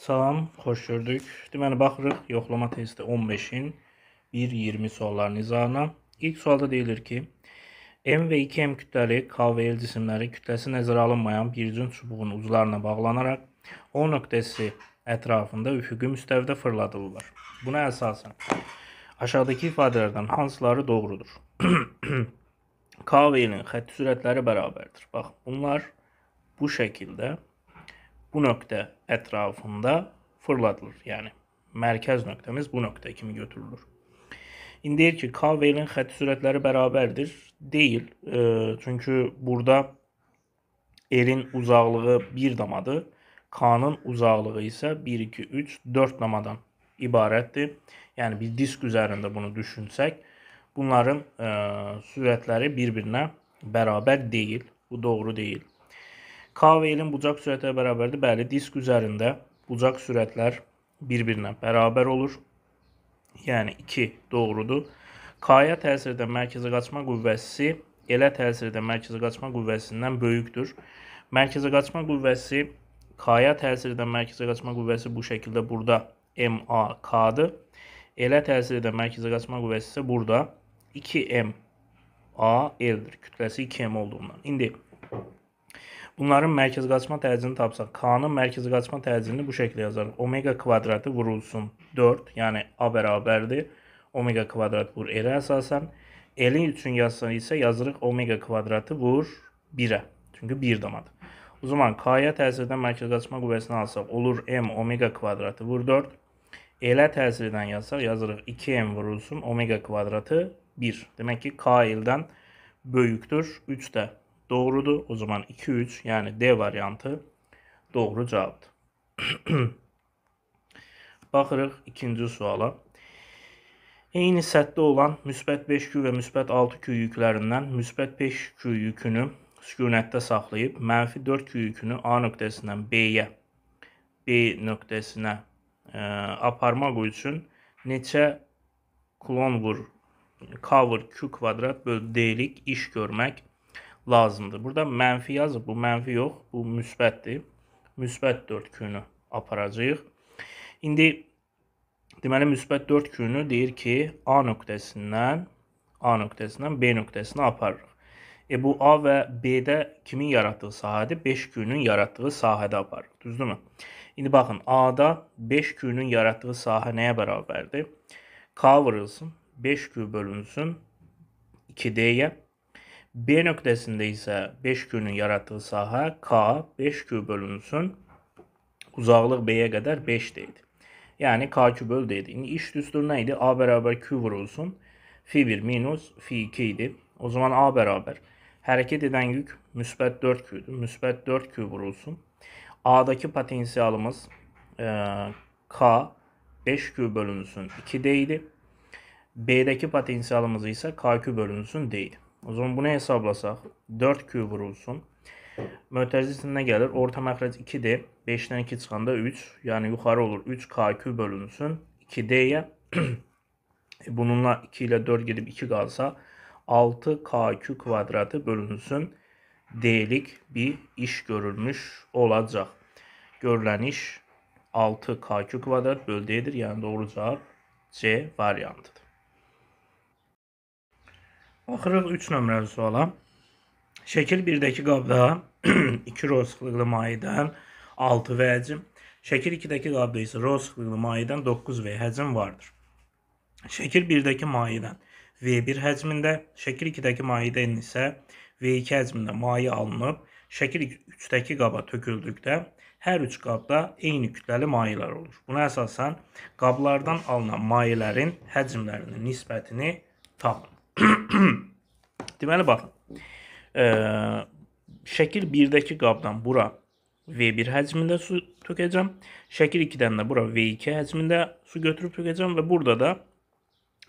Salam, xoş gördük. Deməli baxırıq yoxlama testi 15-in 1-20 sualların izahına. İlk sualda deyilir ki, M və 2M kütləli K və L cisimləri kütləsi nəzərə alınmayan bir cün çubuğun uclarına bağlanaraq O nöqtəsi ətrafında üfüqi müstəvidə fırladılırlar. Buna əsasən aşağıdakı ifadələrdən hansıları doğrudur? K və L-in xətti sürətləri bərabərdir. Bax, bunlar bu şəkildə bu nöqtə ətrafında fırladılır. Yəni mərkəz nöqtəmiz bu nöqtə kimi götürülür. İndi deyir ki, K və L-in xətti sürətləri bərabərdir. Deyil. E, çünki burada L-in uzaqlığı 1 damadır. K-nın uzaqlığı isə 1, 2, 3, 4 namadan ibarətdir. Yəni bir disk üzərində bunu düşünsək, bunların e, sürətləri bir-birinə bərabər deyil. Bu doğru deyil. K və L-in bucaq sürətləri bərabərdir. Bəli, disk üzərində bucaq sürətlər bir-birinə bərabər olur. Yəni 2 doğrudur. K-ya təsir edən mərkəzə qaçma qüvvəsi L-ə təsir edən mərkəzə qaçma qüvvəsindən böyükdür. Mərkəzə qaçma qüvvəsi K-ya təsir edən mərkəzə qaçma qüvvəsi bu şəkildə burada MA K-dır. L-ə təsir edən mərkəzə qaçma qüvvəsi isə burada 2M A L-dir. Kütləsi 2M olduğundan. İndi bunların mərkəz qaçma təcini tapsaq, K-nın mərkəz qaçma təcini bu şəkildə yazarıq. Omega kvadratı vurulsun 4, yəni A bərabərdir. Omega kvadrat vur R-ə əsasən. L-in üçün yazsan isə yazırıq omega kvadratı vur 1-ə. Çünki 1 damadır. O zaman K'ya təsir edən mərkəz qaçma qüvvəsini alsaq, olur M omega kvadratı vur 4. L-ə təsir edən yazsaq, yazırıq 2M vurulsun omega kvadratı 1. Demək ki, K L-dən böyükdür. 3 də doğrudur. O zaman 2, 3, yəni D variantı doğru cavabdır. Baxırıq ikinci suala. Eyni sətdə olan müsbət 5Q və müsbət 6Q yüklərindən müsbət 5Q yükünü sükunətdə saxlayıb mənfi 4 yükünü A nöqtəsindən B-yə, B nöqtəsinə ə, e, aparmaq üçün neçə klon vur cover Q kvadrat böl D-lik iş görmək lazımdır. Burada mənfi yazıb, bu mənfi yox, bu müsbətdir. Müsbət 4 Q-nü aparacağıq. İndi deməli müsbət 4 Q-nü deyir ki, A nöqtəsindən A nöqtəsindən B nöqtəsinə aparırıq. E bu A və B-də kimin yaratdığı sahədir? 5 Q-nun yaratdığı sahədə aparır. Düzdürmü? İndi baxın, A-da 5 Q-nun yaratdığı sahə nəyə bərabərdir? K vurulsun, 5 Q bölünsün 2D-yə. B nöqtəsində isə 5 Q-nun yaratdığı sahə K 5 Q bölünsün uzaqlıq B-yə qədər 5D idi. Yəni K2 böl D idi. İndi iş düsturu nə idi? A bərabər Q vurulsun. Fi 1 minus fi 2 idi. O zaman A bərabər Hərəkət edən yük müsbət 4 Q-dür. Müsbət 4 Q vurulsun. A-dakı potensialımız e, K 5 Q bölünsün 2D idi. B-dəki potensialımız isə KQ bölünsün D idi. O zaman bunu hesablasaq 4Q vurulsun. Mötərizəsində nə gəlir? Orta məxrəc 2D, 5-dən 2 çıxanda 3, yəni yuxarı olur 3KQ bölünsün 2D-yə. Bununla 2 ilə 4 gedib 2 qalsa 6KQ kvadratı bölünsün D'lik bir iş görülmüş olacaq. Görülən iş 6KQ kvadrat böl D'dir. Yəni doğru cavab C variantıdır. Baxırıq 3 nömrəli suala. Şəkil 1-dəki qabda 2 rho sıxlıqlı mayedən 6 V həcm, şəkil 2-dəki qabda isə rho sıxlıqlı mayedən 9 V həcm vardır. Şəkil 1-dəki mayedən V1 həcmində, şəkil 2-dəki mayedən isə V2 həcmində maye alınıb, şəkil 3-dəki qaba töküldükdə hər üç qabda eyni kütləli mayələr olur. Buna əsasən qablardan alınan mayələrin həcmlərinin nisbətini tapın. Deməli baxın. E, şəkil 1-dəki qabdan bura V1 həcmində su tökəcəm. Şəkil 2-dən də bura V2 həcmində su götürüb tökəcəm və burada da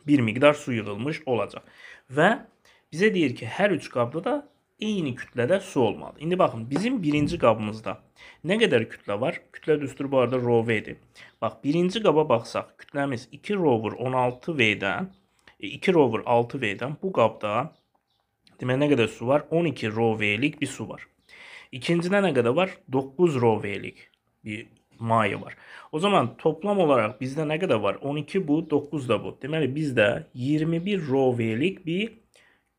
bir miqdar su yığılmış olacaq. Və bizə deyir ki, hər üç qabda da eyni kütlədə su olmalı. İndi baxın, bizim birinci qabımızda nə qədər kütlə var? Kütlə düsturu bu arada rho v-dir. Bax, birinci qaba baxsaq, kütləmiz 2 rover 16v-dən, 2 rover 6v-dən bu qabda demək nə qədər su var? 12 rho v-lik bir su var. İkincidə nə qədər var? 9 rho v-lik bir maye var. O zaman toplam olarak bizde ne kadar var? 12 bu, 9 da bu. Deməli bizdə 21 rovelik bir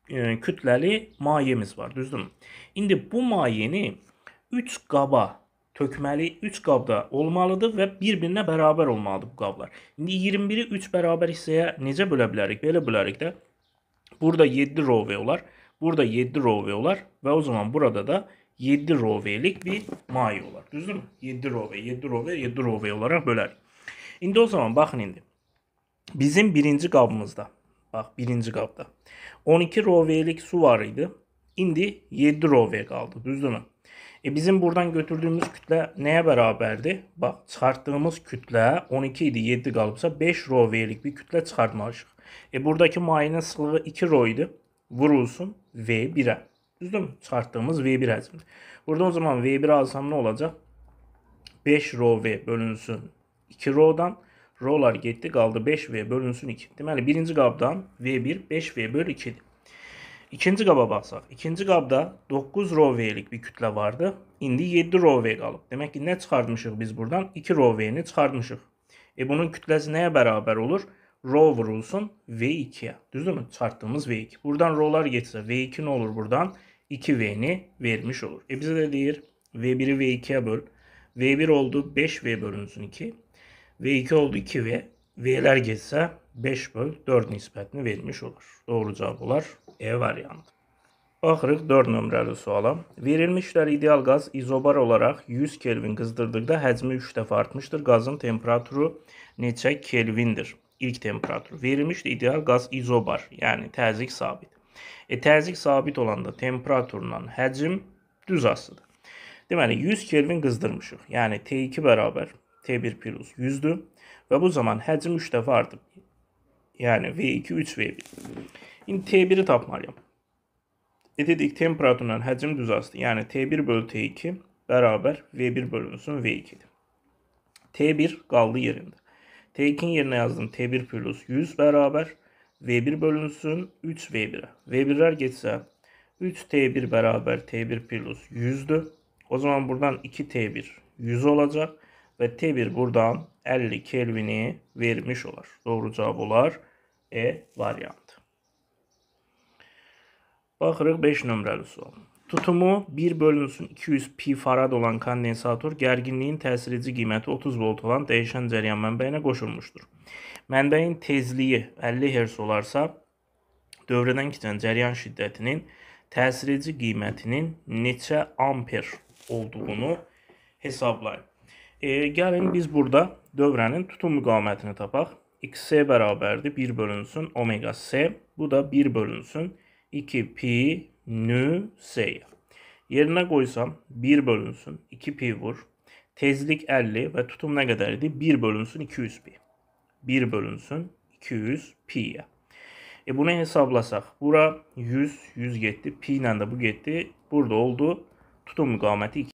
e, kütləli mayemiz var, düzdürmü? İndi bu mayeni 3 qaba tökməli 3 qabda olmalıdır və bir-birinə bərabər olmalıdır bu qablar. İndi 21-i 3 bərabər hissəyə necə bölə bilərik? Belə bölərik də. Burada 7 rove olar. Burada 7 rove olar və o zaman burada da 7 rovelik bir maye olar. Düzdürmü? 7 rove, 7 rove, 7 rove olarak bölərik. İndi o zaman baxın indi. Bizim birinci qabımızda, bax birinci qabda 12 rovelik su var idi. İndi 7 rove qaldı, düzdürmü? E bizim buradan götürdüğümüz kütle neye beraberdi? Bak çıkarttığımız kütle 12 idi 7 kalıpsa 5 rovelik bir kütle çıkartmalıyıq. E buradaki mayenin sıklığı 2 rho idi. Vurulsun V1'e. Düzdür mü? Çıkarttığımız V1 həcmdir. Burada o zaman V1 alsam ne olacak? 5 rho V bölünsün 2 rho'dan. Rho'lar getdi qaldı 5V bölünsün 2. Deməli birinci qabdan V1 5V bölü 2'dir. İkinci qaba baxsaq. İkinci qabda 9 rho V'lik bir kütlə vardı. İndi 7 rho V qalıb. Demək ki, nə çıxartmışıq biz buradan? 2 rho V'ni çıxartmışıq. E bunun kütləsi nəyə bərabər olur? Rho vurulsun V2'ye. Düzdürmü? Çıxartdığımız V2. Buradan rho'lar getsə V2 nə olur buradan? 2V'ni vermiş olur. E bizə də deyir V1'i V2'ye böl. V1 oldu 5V bölünsün 2. V2 oldu 2V. V'ler geçse 5 böl 4 nisbətini vermiş olur. Doğru cavab olar E variantı. Baxırıq 4 nömrəli suala. Verilmişlər ideal qaz izobar olaraq 100 Kelvin qızdırdıqda həcmi 3 dəfə artmışdır. Qazın temperaturu neçə Kelvindir? İlk temperaturu. Verilmişdir ideal qaz izobar, yəni təzyiq sabit. E, təzyiq sabit olanda temperaturla həcm düz asıdır. Deməli 100 Kelvin qızdırmışıq. Yəni T2 bərabər T1 plus 100-dür və bu zaman həcm 3 dəfə artıb. Yəni V2 3V1. İndi T1'i tapmalıyam. E dedik temperaturla həcm düz asdı. Yəni T1 bölü T2 bərabər V1 bölünsün V2'dir. T1 qaldı yerində. T2'nin yerine yazdım. T1 plus 100 bərabər V1 bölünsün 3V1'e. V1'ler geçsə 3T1 bərabər T1 plus 100'dür. O zaman buradan 2T1 100 olacak ve T1 buradan 50 Kelvin'i vermiş olar. Doğru cevap olar E variantı. Baxırıq 5 nömrəli sual. Tutumu 1 bölünsün 200 pi farad olan kondensator gərginliyin təsirici qiyməti 30 volt olan dəyişən cəryan mənbəyinə qoşulmuşdur. Mənbəyin tezliyi 50 Hz olarsa, dövrədən keçən cəryan şiddətinin təsirici qiymətinin neçə amper olduğunu hesablayın. E, gəlin biz burada dövrənin tutum müqavimətini tapaq. XC bərabərdir 1 bölünsün omega C. Bu da 1 bölünsün 2 pi nü C'ye. Yerine koysam 1 bölünsün 2 pi vur. Tezlik 50 ve tutum ne kadar idi? 1 bölünsün 200 pi. 1 bölünsün 200 pi'ye. E bunu hesablasak. Bura 100, 100 getdi. Pi ile de bu getdi. Burada oldu. Tutum müqaməti 2.